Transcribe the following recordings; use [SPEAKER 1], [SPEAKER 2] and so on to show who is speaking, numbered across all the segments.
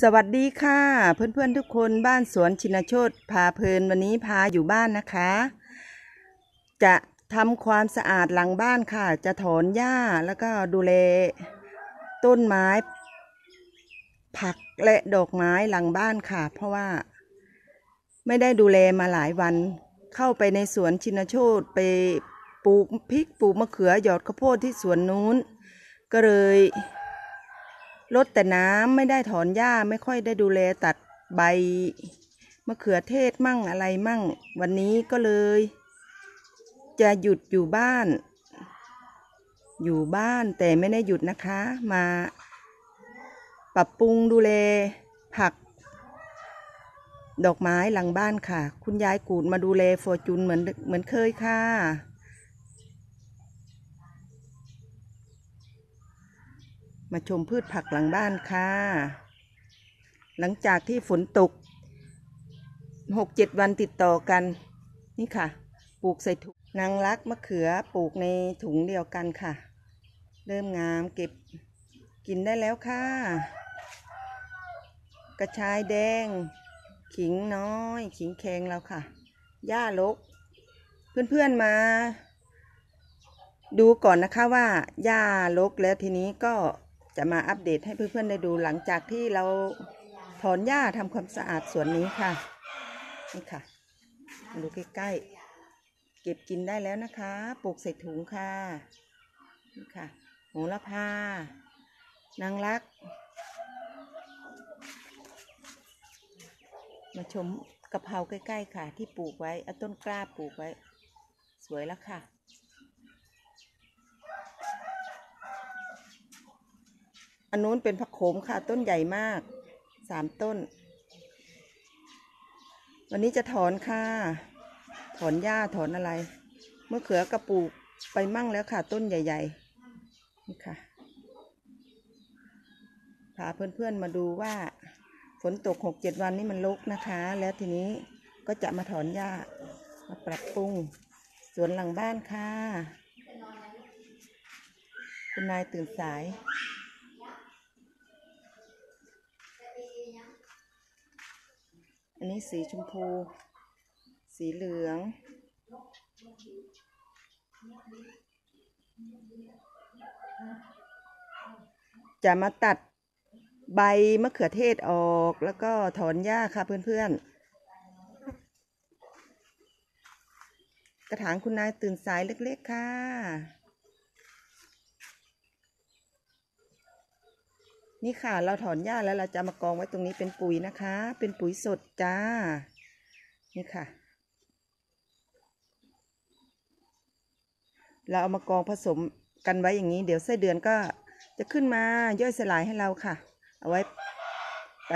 [SPEAKER 1] สวัสดีค่ะ เพื่อนๆทุกคนบ้านสวนชินโชตพาเพลินวันนี้พาอยู่บ้านนะคะ จะทำความสะอาดหลังบ้านค่ะ จะถอนหญ้าแล้วก็ดูแลต้นไม้ ผักและดอกไม้หลังบ้านค่ะ เพราะว่า ไม่ได้ดูแลมาหลายวัน เข้าไปในสวนชินโชตไปปลูกพริกปลูกมะเขือหยอดข้าวโพดที่สวนนู้น ก็เลย ลดแต่น้ำไม่ได้ถอนหญ้าไม่ค่อยได้ดูแลตัดใบมะเขือเทศมั่งอะไรมั่ง วันนี้ก็เลย จะหยุดอยู่บ้าน อยู่บ้านแต่ไม่ได้หยุดนะคะ มาปรับปรุงดูแลผัก ดอกไม้หลังบ้านค่ะ คุณยายกูดมาดูแลฟอร์จูนเหมือนเหมือนเคยค่ะ มาชมพืชผักหลังบ้านค่ะ หลังจากที่ฝนตกหกเจ็ดวันติดต่อกัน นี่ค่ะ ปลูกใส่ถุงนางรักมะเขือปลูกในถุงเดียวกันค่ะ เริ่มงามเก็บกินได้แล้วค่ะ กระชายแดง ขิงน้อย ขิงแข็งแล้วค่ะ หญ้าลก เพื่อนๆมา ดูก่อนนะคะว่าหญ้าลกแล้วทีนี้ก็ จะมาอัปเดตให้เพื่อนๆได้ดูหลังจากที่เราถอนหญ้าทำความสะอาดสวนนี้ค่ะ นี่ค่ะ ดูใกล้ๆ เก็บกินได้แล้วนะคะ ปลูกใส่ถุงค่ะ นี่ค่ะโหระพานางรัก มาชมกะเพราใกล้ๆค่ะ ที่ปลูกไว้อาต้นกล้าปลูกไว้ สวยแล้วค่ะ อันนู้นเป็นผักโขมค่ะ ต้นใหญ่มากสามต้น วันนี้จะถอนค่ะ ถอนหญ้าถอนอะไรเมะเขือกระปูกไปมั่งแล้วค่ะ ต้นใหญ่ ๆ นี่ค่ะพาเพื่อนๆมาดูว่า ฝนตกหกเจ็ดวันนี้มันลกนะคะ แล้วทีนี้ก็จะมาถอนหญ้ามาปรับปรุงสวนหลังบ้านค่ะ คุณนายตื่นสาย อันนี้สีชมพู สีเหลือง จะมาตัดใบมะเขือเทศออกแล้วก็ถอนหญ้าค่ะเพื่อนๆ กระถางคุณนายตื่นสายเล็กๆค่ะ นี่ค่ะ เราถอนหญ้าแล้วเราจะมากองไว้ตรงนี้เป็นปุ๋ยนะคะ เป็นปุ๋ยสดจ้า นี่ค่ะ เราเอามากองผสมกันไว้อย่างนี้ เดี๋ยวไส้เดือนก็จะขึ้นมาย่อยสลายให้เราค่ะ เอาไว้ไป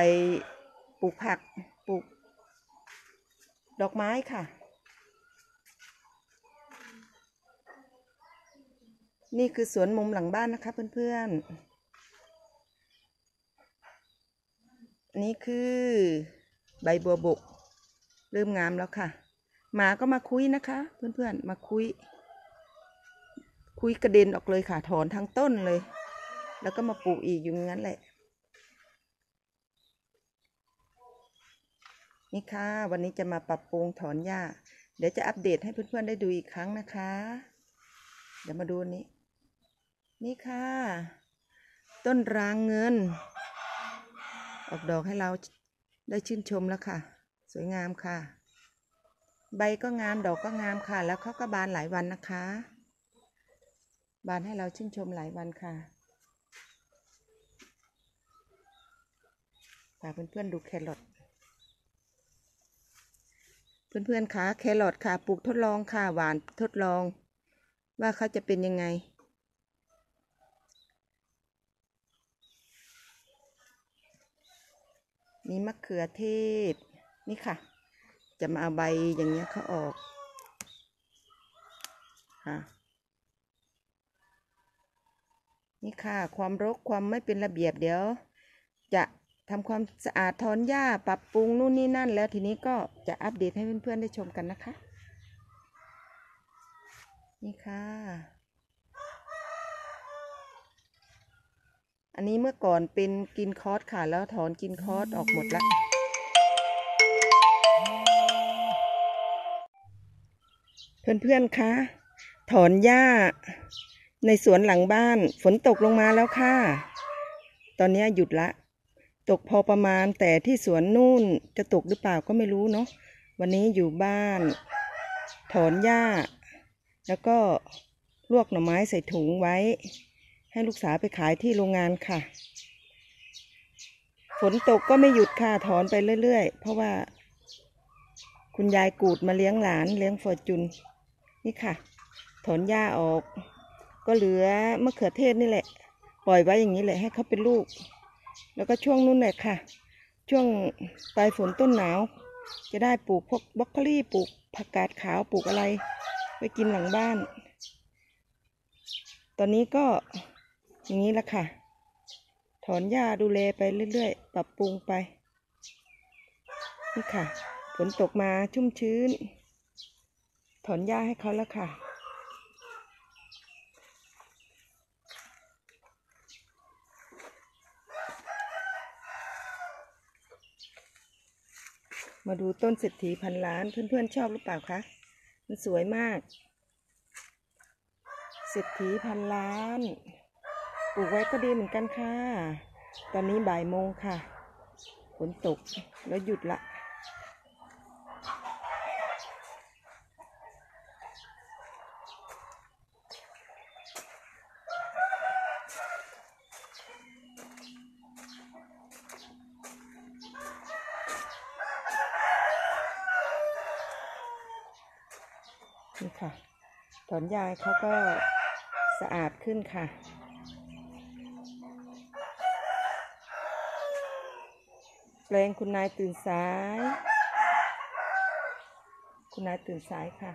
[SPEAKER 1] ปลูกผักปลูก ดอกไม้ค่ะ นี่คือสวนมุมหลังบ้านนะคะเพื่อนๆ นี่คือใบบัวบก เริ่มงามแล้วค่ะ หมาก็มาคุยนะคะ เพื่อนๆ มาคุย คุยกระเด็นออกเลยค่ะ ถอนทั้งต้นเลย แล้วก็มาปลูกอีกอยู่งั้นแหละ นี่ค่ะ วันนี้จะมาปรับปรุงถอนหญ้า เดี๋ยวจะอัปเดตให้เพื่อนๆ ได้ดูอีกครั้งนะคะ เดี๋ยวมาดูนี้ นี่ค่ะ ต้นรางเงิน ออกดอกให้เราได้ชื่นชมแล้วค่ะ สวยงามค่ะ ใบก็งามดอกก็งามค่ะ แล้วเขาก็บานหลายวันนะคะ บานให้เราชื่นชมหลายวันค่ะพากเพื่อนๆดูแครอทเพื่อนๆคะแครอทค่ะ ปลูกทดลองค่ะ หวานทดลอง ว่าเขาจะเป็นยังไง นี่มะเขือเทศ นี่ค่ะ จะมาเอาใบอย่างเงี้ยเขาออกค่ะนี่ค่ะ ความรกความไม่เป็นระเบียบเดี๋ยว จะทำความสะอาดถอนหญ้าปรับปรุงนู่นนี่นั่น แล้วทีนี้ก็จะอัปเดตให้เพื่อนๆได้ชมกันนะคะ นี่ค่ะ อันนี้เมื่อก่อนเป็น green cos ค่ะ แล้วถอน green cos ออกหมดละเพื่อนๆคะถอนหญ้า ในสวนหลังบ้าน ฝนตกลงมาแล้วค่ะ ตอนนี้หยุดละ ตกพอประมาณแต่ที่สวนนู่นจะตกหรือเปล่าก็ไม่รู้เนาะวันนี้อยู่บ้าน ถอนหญ้า แล้วก็ลวกหน่อไม้ใส่ถุงไว้ ให้ลูกสาวไปขายที่โรงงานค่ะ ฝนตกก็ไม่หยุดค่ะ ถอนไปเรื่อยๆ เพราะว่า คุณยายกูดมาเลี้ยงหลานเลี้ยงฟอร์จุน นี่ค่ะ ถอนหญ้าออก ก็เหลือมะเขือเทศนี่แหละ ปล่อยไว้อย่างนี้แหละให้เขาเป็นลูก แล้วก็ช่วงนู้นแหละค่ะ ช่วงปลายฝนต้นหนาว จะได้ปลูกพวกบรอกโคลีปลูกผักกาดขาวปลูกอะไร ไปกินหลังบ้าน ตอนนี้ก็ อย่างนี้ละค่ะ ถอนหญ้าดูแลไปเรื่อยๆ ปรับปรุงไป นี่ค่ะ ฝนตกมาชุ่มชื้น ถอนหญ้าให้เขาแล้วค่ะ มาดูต้นเศรษฐีพันล้านเพื่อนๆชอบหรือเปล่าคะ มันสวยมากเศรษฐีพันล้าน ปลูกไว้ก็ดีเหมือนกันค่ะ ตอนนี้บ่ายโมงค่ะ ฝนตกแล้วหยุดละ นี่ค่ะ ถอนยายเขาก็สะอาดขึ้นค่ะ แป ลงคุณนายตื่นสาย คุณนายตื่นสายค่ะ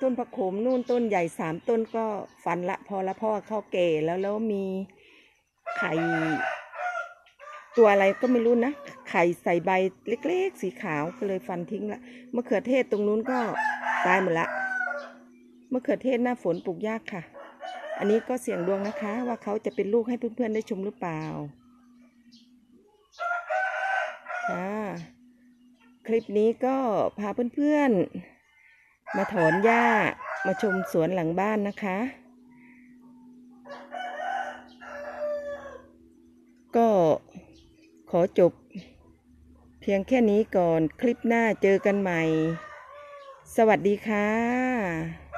[SPEAKER 1] ต้นผักโขมนู่นต้นใหญ่สามต้นก็ฟันละพอละพ่อเขาแก่แล้วแล้วมีไข่ ตัวอะไรก็ไม่รู้นะ ไข่ใส่ใบเล็กๆ สีขาวก็เลยฟันทิ้งละมะเขือเทศตรงนู้นก็ตายหมดละมะเขือเทศหน้าฝนปลูกยากค่ะ อันนี้ก็เสี่ยงดวงนะคะ ว่าเขาจะเป็นลูกให้เพื่อนๆได้ชมหรือเปล่าค่ะคลิปนี้ก็พาเพื่อนๆ มาถอนหญ้ามาชมสวนหลังบ้านนะคะ ก็ ขอจบ เพียงแค่นี้ก่อนคลิปหน้าเจอกันใหม่ สวัสดีค่ะ